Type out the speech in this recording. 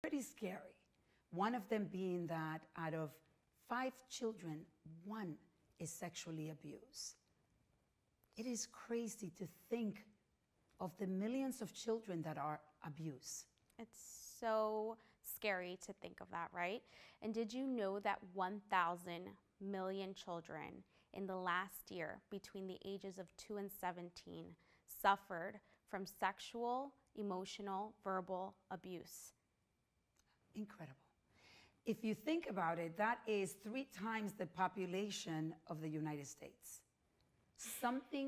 pretty scary. One of them being that out of five children, one is sexually abused. It is crazy to think of the millions of children that are abused. It's so scary to think of that, right? And did you know that 1,000 million children in the last year between the ages of 2 and 17 suffered from sexual, emotional, verbal abuse? Incredible. If you think about it, that is three times the population of the United States. Something